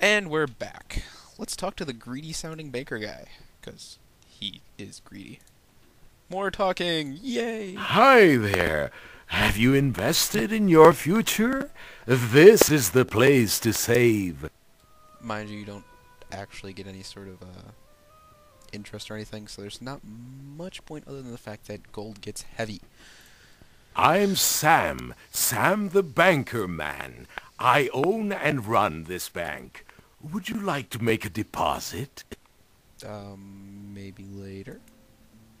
And we're back. Let's talk to the greedy sounding banker guy, because he is greedy. More talking! Yay! Hi there. Have you invested in your future? This is the place to save. Mind you, you don't actually get any sort of uh, interest or anything, so there's not much point other than the fact that gold gets heavy. I'm Sam, Sam the Banker Man. I own and run this bank. Would you like to make a deposit? Um, maybe later?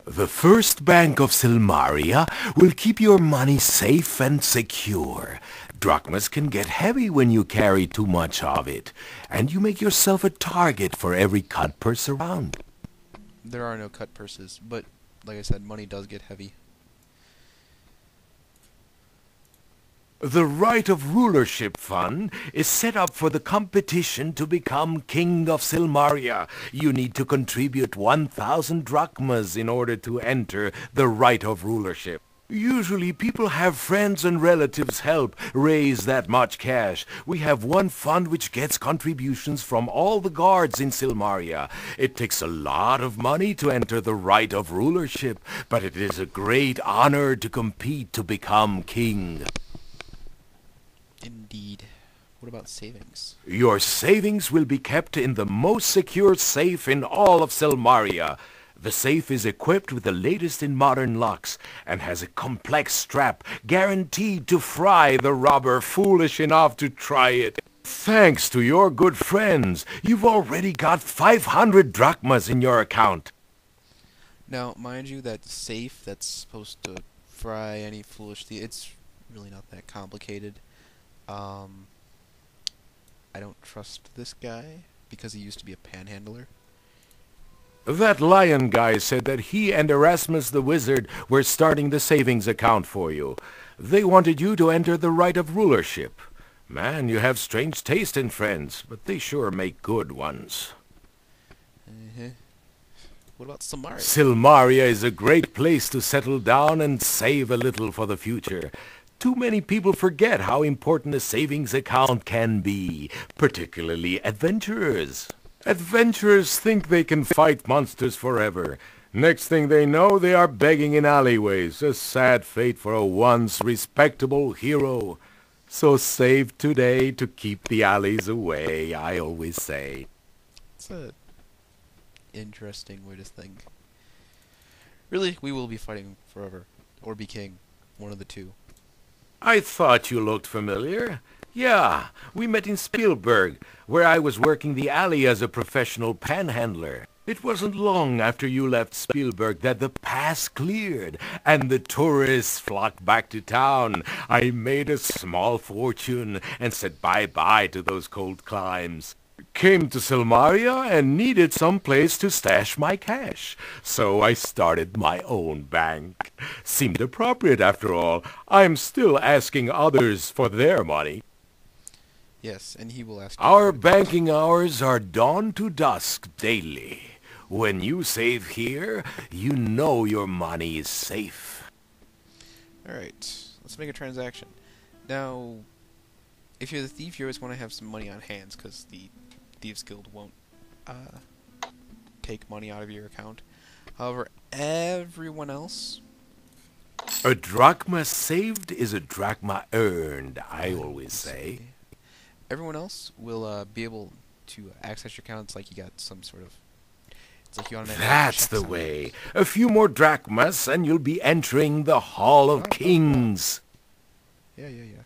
The First Bank of Silmaria will keep your money safe and secure. Drachmas can get heavy when you carry too much of it, and you make yourself a target for every cut purse around. There are no cut purses, but like I said, money does get heavy. The Rite of Rulership Fund is set up for the competition to become King of Silmaria. You need to contribute 1,000 drachmas in order to enter the Rite of Rulership. Usually people have friends and relatives help raise that much cash. We have one fund which gets contributions from all the guards in Silmaria. It takes a lot of money to enter the rite of rulership, but it is a great honor to compete to become king. Indeed. What about savings? Your savings will be kept in the most secure safe in all of Silmaria. The safe is equipped with the latest in modern locks and has a complex strap guaranteed to fry the robber foolish enough to try it. Thanks to your good friends, you've already got 500 drachmas in your account. Now, mind you, that safe that's supposed to fry any foolish thing, it's really not that complicated. Um, I don't trust this guy because he used to be a panhandler. That lion guy said that he and Erasmus the wizard were starting the savings account for you. They wanted you to enter the rite of rulership. Man, you have strange taste in friends, but they sure make good ones. Uh-huh. What about Samaria? Silmaria is a great place to settle down and save a little for the future. Too many people forget how important a savings account can be, particularly adventurers. Adventurers think they can fight monsters forever. Next thing they know, they are begging in alleyways. A sad fate for a once respectable hero. So save today to keep the alleys away, I always say. It's a interesting way to think. Really, we will be fighting forever. Or be king. One of the two. I thought you looked familiar. Yeah, we met in Spielburg, where I was working the alley as a professional panhandler. It wasn't long after you left Spielburg that the pass cleared and the tourists flocked back to town. I made a small fortune and said bye-bye to those cold climes. Came to Silmaria and needed some place to stash my cash. So I started my own bank. Seemed appropriate after all. I'm still asking others for their money. Yes, and he will ask. Our banking hours are dawn to dusk daily. When you save here, you know your money is safe. Alright, let's make a transaction. Now, if you're the thief, you always want to have some money on hands, because the Thieves Guild won't uh, take money out of your account. However, everyone else... A drachma saved is a drachma earned, I always say. Everyone else will uh, be able to access your account. It's like you got some sort of... It's like you That's the way. A few more drachmas and you'll be entering the Hall of oh, Kings. Oh, oh. Yeah, yeah, yeah.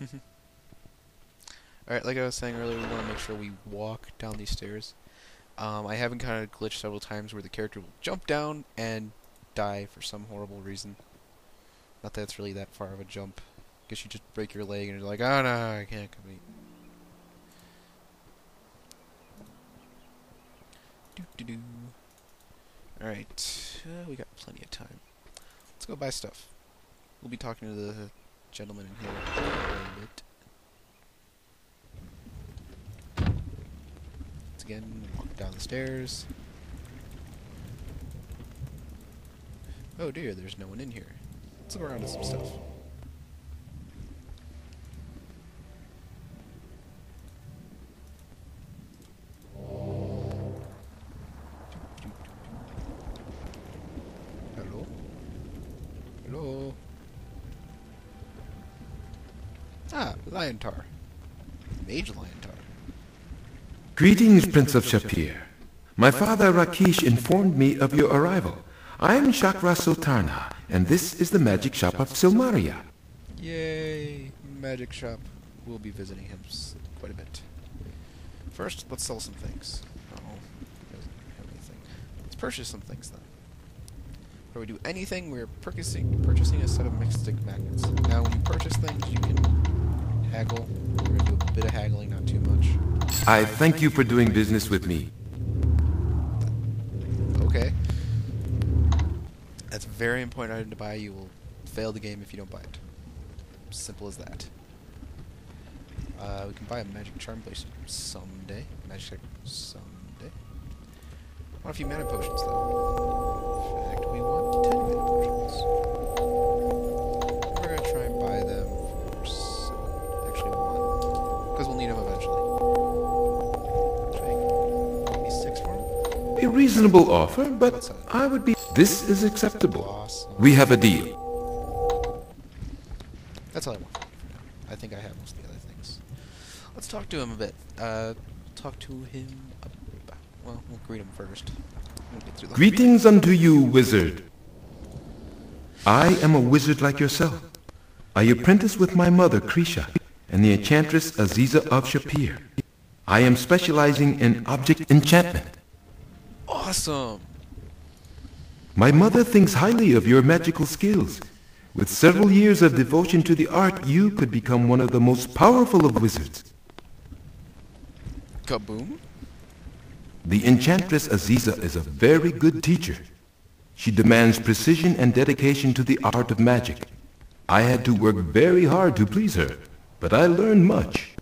Alright, like I was saying earlier, we want to make sure we walk down these stairs. Um, I haven't kind of glitched several times where the character will jump down and die for some horrible reason. Not that it's really that far of a jump. I Guess you just break your leg and you're like, oh no, I can't complete. Do do do. Alright, uh, we got plenty of time. Let's go buy stuff. We'll be talking to the gentleman in here. Once again, walk down the stairs. Oh dear, there's no one in here. Let's look around at some stuff. Ah, Liontaur. Mage Liontaur. Greetings, Prince of Shapir. My father Rakeesh informed me of your arrival. I am Chakra Sultana, and this is the magic shop of Silmaria. Yay! Magic shop. We'll be visiting him quite a bit. First, let's sell some things. Oh, doesn't have anything. Let's purchase some things then. Before we do anything, we're purchasing purchasing a set of mystic magnets. Now, when you purchase things, you can haggle. We're gonna do a bit of haggling, not too much. I thank you for doing business with me. Okay. That's a very important item to buy. You will fail the game if you don't buy it. Simple as that. Uh, we can buy a magic charm place someday. Magic someday. Want a few mana potions though. In fact, we want ten mana potions. A reasonable offer, but I would be... This is acceptable. We have a deal. That's all I want. I think I have most of the other things. Let's talk to him a bit. Uh, talk to him about... Well, we'll greet him first. We'll get through Greetings unto you, wizard. I am a wizard like yourself. I apprentice with my mother, Kreesha, and the enchantress Aziza of Shapir. I am specializing in object enchantment. Awesome! My mother thinks highly of your magical skills. With several years of devotion to the art, you could become one of the most powerful of wizards. Kaboom? The enchantress Aziza is a very good teacher. She demands precision and dedication to the art of magic. I had to work very hard to please her, but I learned much.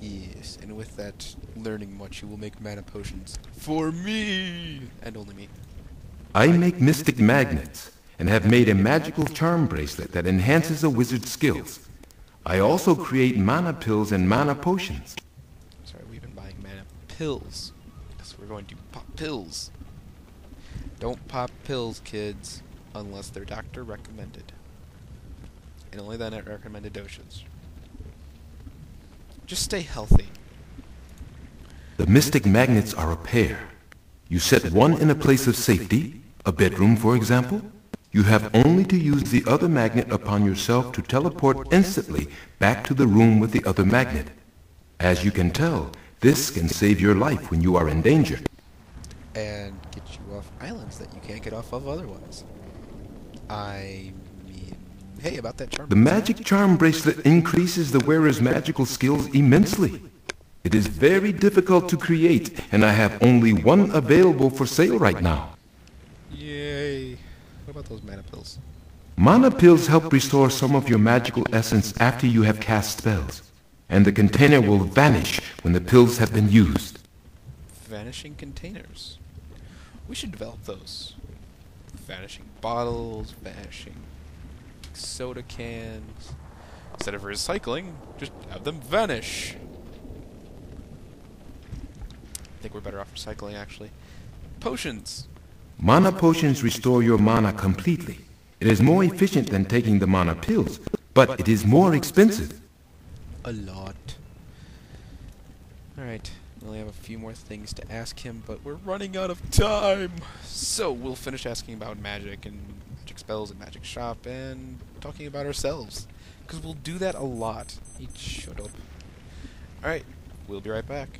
Yes, and with that learning much, you will make mana potions. For me! And only me. I make mystic magnets and have made a magical charm bracelet that enhances a wizard's skills. I also create mana pills and mana potions. Sorry, we've been buying mana pills. Because we're going to pop pills. Don't pop pills, kids, unless they're doctor recommended. And only then at recommended doses. Just stay healthy. The mystic magnets are a pair. You set one in a place of safety, a bedroom for example. You have only to use the other magnet upon yourself to teleport instantly back to the room with the other magnet. As you can tell, this can save your life when you are in danger. And get you off islands that you can't get off of otherwise. I mean, hey, about that charm. The magic charm bracelet increases the wearer's magical skills immensely. It is very difficult to create, and I have only one available for sale right now. Yay. What about those mana pills? Mana pills help restore some of your magical essence after you have cast spells, and the container will vanish when the pills have been used. Vanishing containers. We should develop those. Vanishing bottles, vanishing soda cans. Instead of recycling, just have them vanish. I think we're better off recycling, actually. Potions. Mana potions restore your mana completely. It is more efficient than taking the mana pills, but it is more expensive. A lot. Alright, we only have a few more things to ask him, but we're running out of time. So we'll finish asking about magic and magic spells and magic shop and talking about ourselves. Because we'll do that a lot. Each shut up. Alright, we'll be right back.